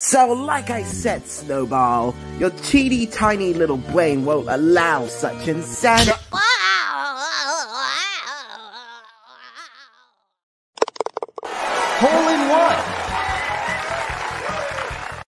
So, like I said, Snowball, your teeny tiny little brain won't allow such insanity. Hole in one!